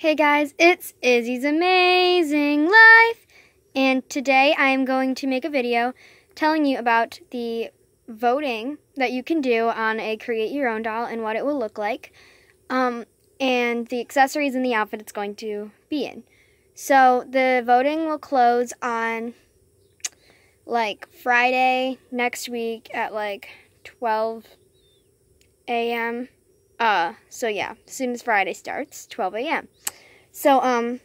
Hey guys, it's Issy's Amazing Life, and today I am going to make a video telling you about the voting that you can do on a create your own doll and what it will look like, um, and the accessories and the outfit it's going to be in. So the voting will close on like Friday next week at like 12 a.m. Uh, so yeah, as soon as Friday starts, 12 a.m. So, um,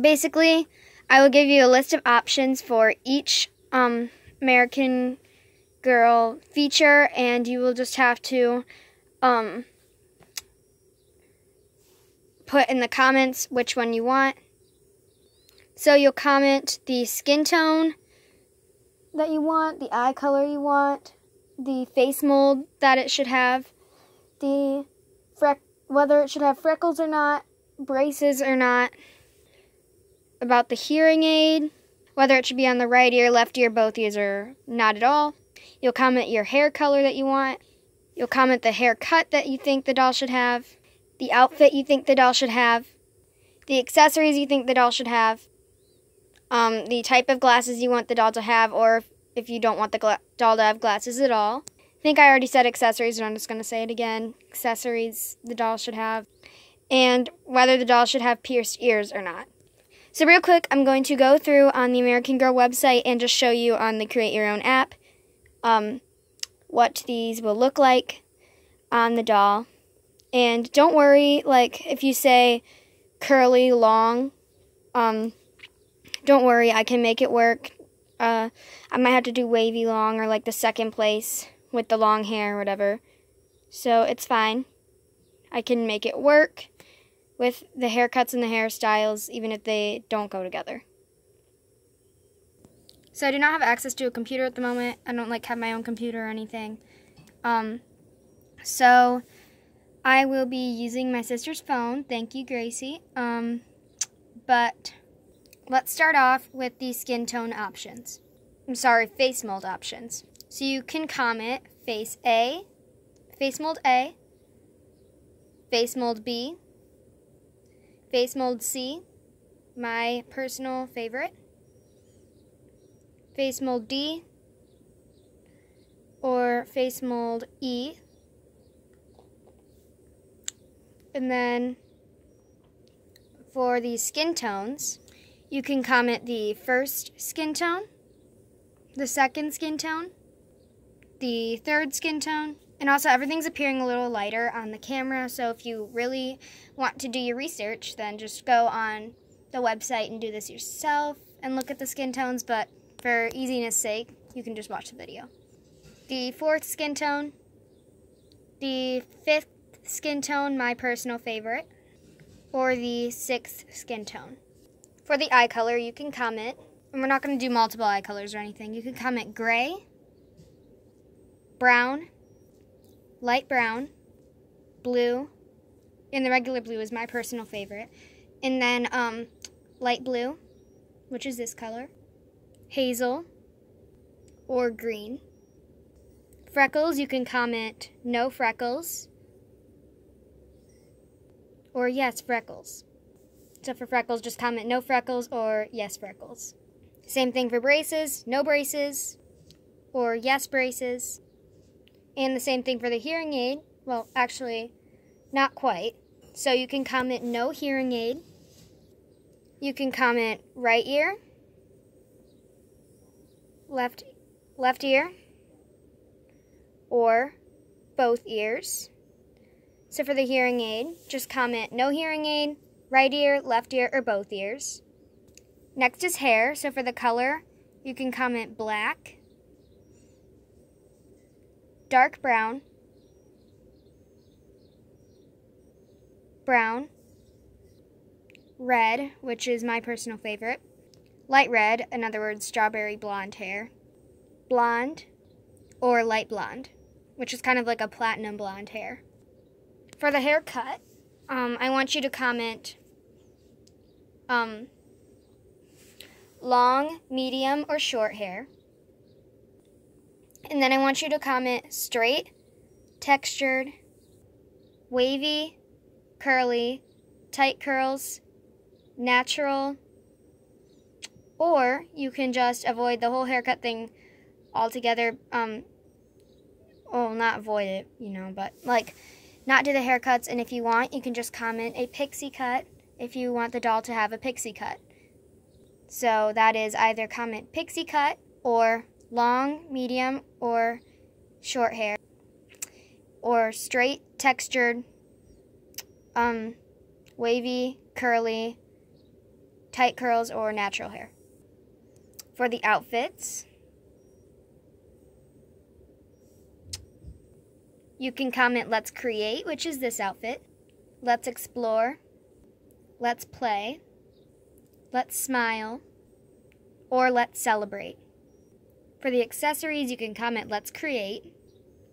basically, I will give you a list of options for each, um, American Girl feature, and you will just have to, um, put in the comments which one you want. So you'll comment the skin tone that you want, the eye color you want, the face mold that it should have, the freck whether it should have freckles or not, braces or not, about the hearing aid, whether it should be on the right ear, left ear, both ears, or not at all. You'll comment your hair color that you want. You'll comment the haircut that you think the doll should have, the outfit you think the doll should have, the accessories you think the doll should have, um, the type of glasses you want the doll to have, or if you don't want the doll to have glasses at all. I think I already said accessories, but I'm just going to say it again. Accessories the doll should have, and whether the doll should have pierced ears or not. So, real quick, I'm going to go through on the American Girl website and just show you on the Create Your Own app um, what these will look like on the doll. And don't worry, like, if you say curly, long, um, don't worry, I can make it work. Uh, I might have to do wavy long or like the second place with the long hair or whatever. So it's fine. I can make it work with the haircuts and the hairstyles, even if they don't go together. So I do not have access to a computer at the moment. I don't like have my own computer or anything. Um, so I will be using my sister's phone. Thank you, Gracie. Um, but let's start off with the skin tone options. I'm sorry, face mold options. So you can comment face A, face mold A, face mold B, face mold C, my personal favorite, face mold D, or face mold E, and then for the skin tones, you can comment the first skin tone, the second skin tone, the third skin tone, and also everything's appearing a little lighter on the camera, so if you really want to do your research, then just go on the website and do this yourself and look at the skin tones, but for easiness sake, you can just watch the video. The fourth skin tone, the fifth skin tone, my personal favorite, or the sixth skin tone. For the eye color, you can comment, and we're not going to do multiple eye colors or anything. You can comment gray, brown, light brown, blue, and the regular blue is my personal favorite, and then um, light blue, which is this color, hazel, or green. Freckles, you can comment no freckles, or yes freckles. So for freckles, just comment no freckles or yes freckles. Same thing for braces, no braces, or yes braces. And the same thing for the hearing aid. Well, actually, not quite. So you can comment no hearing aid. You can comment right ear, left left ear, or both ears. So for the hearing aid, just comment no hearing aid, right ear, left ear, or both ears. Next is hair. So for the color, you can comment black, dark brown, brown, red, which is my personal favorite, light red, in other words, strawberry blonde hair, blonde, or light blonde, which is kind of like a platinum blonde hair. For the haircut, um, I want you to comment um, long, medium, or short hair. And then I want you to comment straight, textured, wavy, curly, tight curls, natural, or you can just avoid the whole haircut thing altogether. Um, well, not avoid it, you know, but like not do the haircuts. And if you want, you can just comment a pixie cut if you want the doll to have a pixie cut. So that is either comment pixie cut or long, medium, or short hair, or straight, textured, um, wavy, curly, tight curls, or natural hair. For the outfits, you can comment let's create, which is this outfit, let's explore, let's play, let's smile, or let's celebrate. For the accessories, you can comment let's create,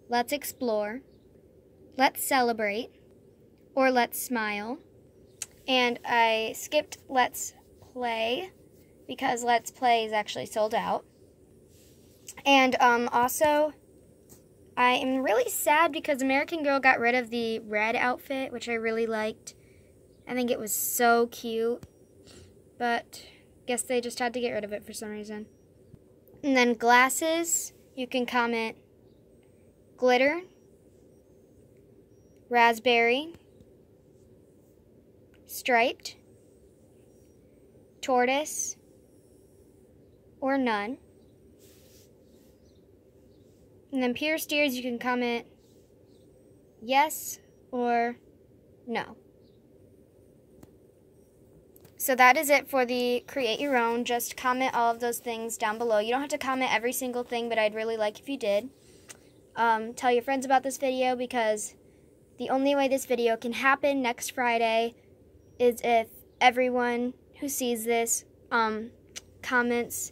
let's explore, let's celebrate, or let's smile. And I skipped let's play because Let's Play is actually sold out. And um, also, I am really sad because American Girl got rid of the red outfit, which I really liked. I think it was so cute. But guess they just had to get rid of it for some reason. And then glasses, you can comment glitter, raspberry, striped, tortoise, or none. And then pierced ears, you can comment yes or no. So that is it for the create your own. Just comment all of those things down below. You don't have to comment every single thing, but I'd really like if you did. Um, tell your friends about this video because the only way this video can happen next Friday is if everyone who sees this um, comments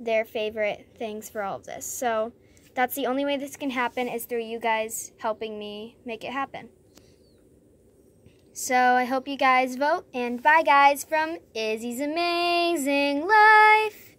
their favorite things for all of this. So that's the only way this can happen is through you guys helping me make it happen. So I hope you guys vote, and bye guys from Issy's Amazing Life.